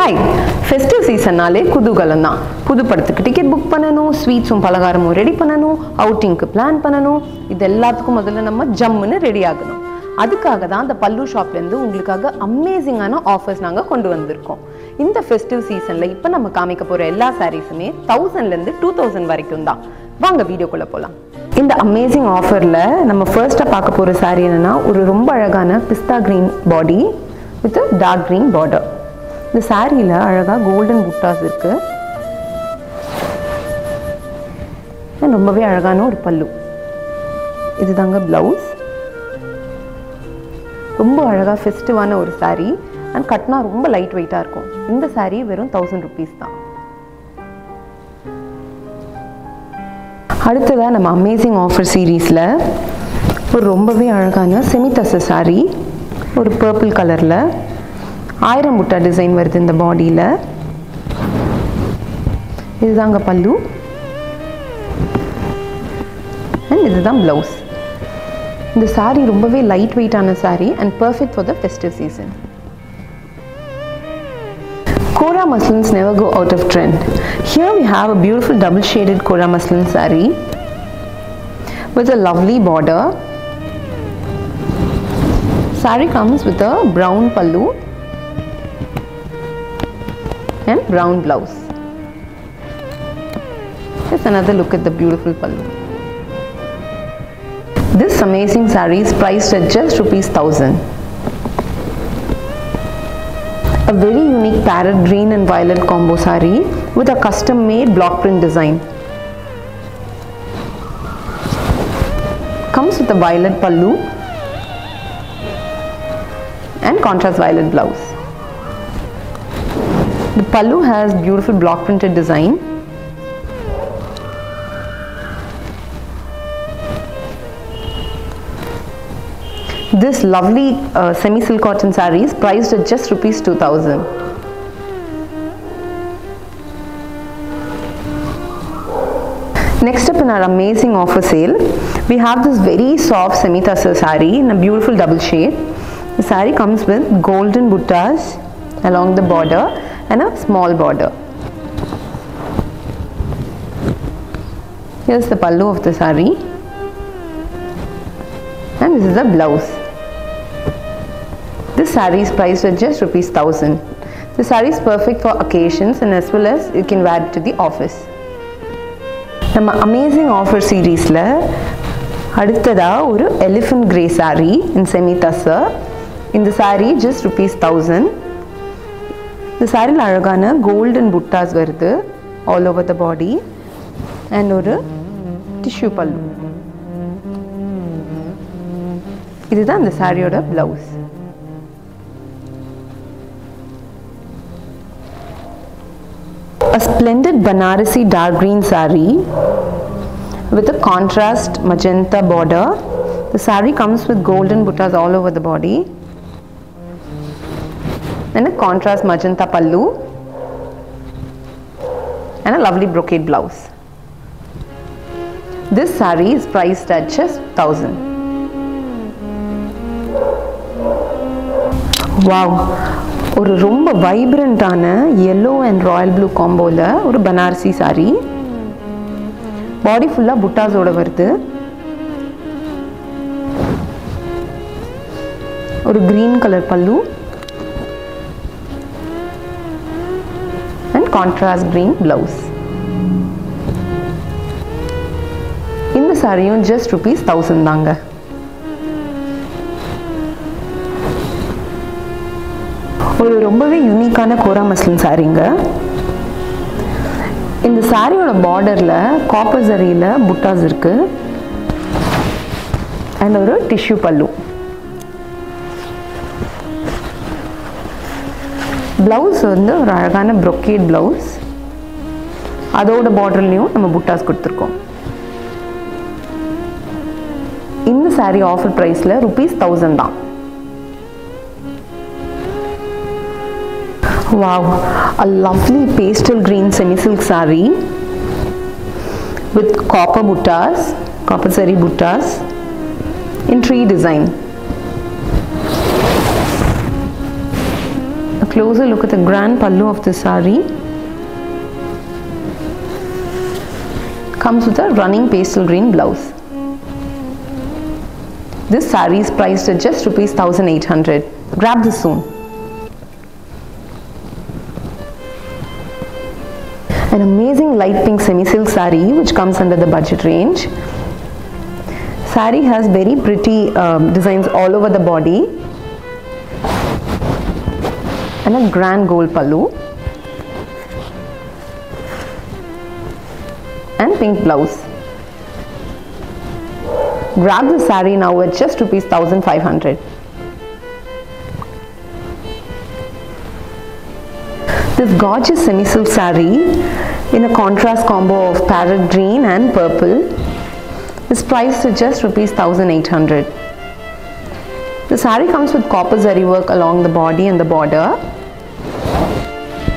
Hi festive சீசன்னாலே குதூகலம் தான். புது படத்துக்கு டிக்கெட் புக் பண்ணணும் ஸ்வீட்ஸும் பலகாரமும் ரெடி பண்ணணும் அவுட்டிங்க்கு பிளான் பண்ணணும். இது எல்லாத்துக்கும் முதல்ல நம்ம ஜம்முன்னு ரெடி ஆகணும். அதுக்காக தான் அந்த பல்லு ஷாப்லேருந்து உங்களுக்காக அமேசிங்கான ஆஃபர்ஸ் நாங்கள் கொண்டு வந்திருக்கோம். இந்த ஃபெஸ்டிவ் சீசனில் இப்போ நம்ம காமிக்க போகிற எல்லா சாரீஸுமே தௌசண்ட்லேருந்து டூ தௌசண்ட் வரைக்கும் தான். வாங்க வீடியோக்குள்ளே போகலாம் இந்த அமேசிங் ஆஃபரில் நம்ம ஃபர்ஸ்ட்டாக பார்க்க போகிற சாரீ என்னென்னா ஒரு ரொம்ப அழகான pista green body with dark green border இந்த சாரியில் அழகாக கோல்டன் புட்டாஸ் இருக்குது ரொம்பவே அழகான ஒரு பல்லு. இதுதாங்க ப்ளவுஸ் ரொம்ப அழகாக ஃபெஸ்டிவான ஒரு saree. அண்ட் கட்னா ரொம்ப லைட் வெயிட்டாக இருக்கும். இந்த saree வெறும் தௌசண்ட் ருபீஸ் தான். அடுத்ததாக நம்ம அமேசிங் ஆஃபர் சீரீஸில் ஒரு ரொம்பவே அழகான செமிதச saree. ஒரு பர்பிள் கலரில் ஆயிரம் முட்டா டிசைன் வருது இந்த பாடியில் இதுதாங்க பல்லு அண்ட் இதுதான் ப்ளவுஸ் இந்த saree ரொம்பவே லைட் வெயிட்டான saree and perfect for the festive season Kora muslins never go out of trend. Here we have a beautiful double shaded Kora muslin saree with a lovely border. Saree comes with a brown pallu and brown blouse. Here's another look at the beautiful pallu. This amazing saree is priced at just rupees 1000 a very unique parrot green and violet combo saree with a custom made block print design. Comes with a violet pallu and contrast violet blouse. The pallu has beautiful block printed design. This lovely uh, semi silk cotton saree is priced at just rupees 2000. Next up in our amazing offer sale, we have this very soft semi tussar saree in a beautiful double shade. The saree comes with golden buttas along the border and a small border. Here's the pallu of the saree and this is the blouse. This saree is priced at just rupees 1000. The saree is perfect for occasions and as well as you can wear it to the office. நம்ம amazing offer சீரீஸில் அடுத்ததாக ஒரு elephant grey saree in semi tussar இந்த saree just rupees thousand இந்த சாரியில் அழகான golden buttas வருது all over the body and ஒரு டிஷ்யூ பல்லு இதுதான் இந்த சாரியோட blouse A splendid Banarasi dark green saree with a contrast magenta border. The saree comes with golden buttas all over the body and a contrast magenta pallu and a lovely brocade blouse. This saree is priced at just 1000. Wow ஒரு ரொம்ப வைப்ரண்ட்டான yellow and royal blue காம்போவில் ஒரு Banarasi saree body ஃபுல்லாக புட்டாஸோட வருது ஒரு green colour pallu contrast green blouse. இந்த சாரியும் ஜஸ்ட் ருபீஸ் தௌசண்ட் தாங்க. ஒரு ரொம்பவே யூனிக்கான கோரா மஸ்லின் சாரீங்க இந்த சாரியோட பார்டரில் காப்பர் சரியில் புட்டாஸ் இருக்கு. அண்ட் ஒரு டிஷ்யூ பல்லு. ப்ளவுஸ் வந்து ஒரு அழகான ப்ரொக்கேட் ப்ளவுஸ் அதோட பார்டர்லேயும் நம்ம புட்டாஸ் கொடுத்துருக்கோம் இந்த சாரீ ஆஃபர் ப்ரைஸில் ருபீஸ் தௌசண்ட் தான் wow a lovely pastel green semi silk sari with copper buttas copper sari buttas in tree design closer look at the grand pallu of the sari. Comes with a running pastel green blouse. This sari is priced at just rupees 1800. Grab this soon. An amazing light pink semi-silk sari which comes under the budget range. Sari has very pretty um, designs all over the body and a grand gold pallu and pink blouse. Grab the sari now at just rupees 1500. This gorgeous semi-silk sari in a contrast combo of parrot green and purple is priced at just rupees 1800. The sari comes with copper zari work along the body and the border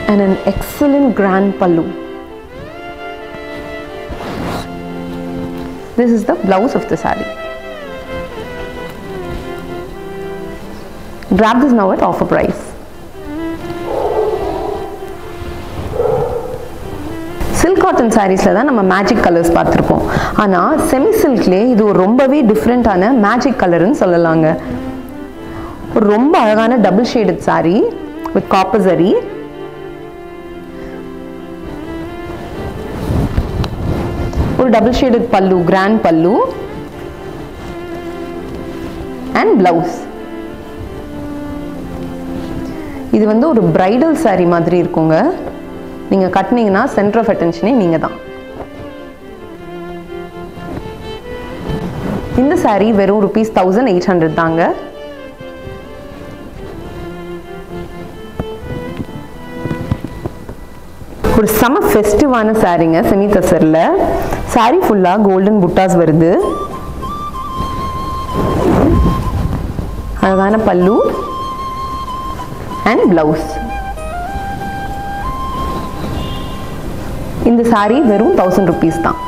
and an excellent grand pallu. This is the blouse of the sari. Grab this now at offer price. Silk cotton சாரீஸில் தான் நம்ம magic colours பார்த்துருப்போம் ஆனால் semi சில்க்லேயே இது ஒரு ரொம்பவே டிஃப்ரெண்ட்டான magic கலர்னு சொல்லலாங்க ஒரு ரொம்ப அழகான double shaded sari with copper சரி ஒரு double shaded pallu grand pallu and blouse. இது வந்து ஒரு பிரைடல் saree மாதிரி இருக்குங்க. நீங்கள் கட்டினீங்கன்னா சென்டர் ஆஃப் அட்டென்ஷனே நீங்கள் தான் இந்த saree வெறும் ருபீஸ் தௌசண்ட் எயிட் ஹண்ட்ரட் தாங்க. ஒரு செம ஃபெஸ்டிவான சாரீங்க செமி தசரில் சாரீ ஃபுல்லாக கோல்டன் புட்டாஸ் வருது. அழகான பல்லு. அண்ட் பிளவுஸ் இந்த சாரீ வெறும் தௌசண்ட் ருபீஸ் தான்.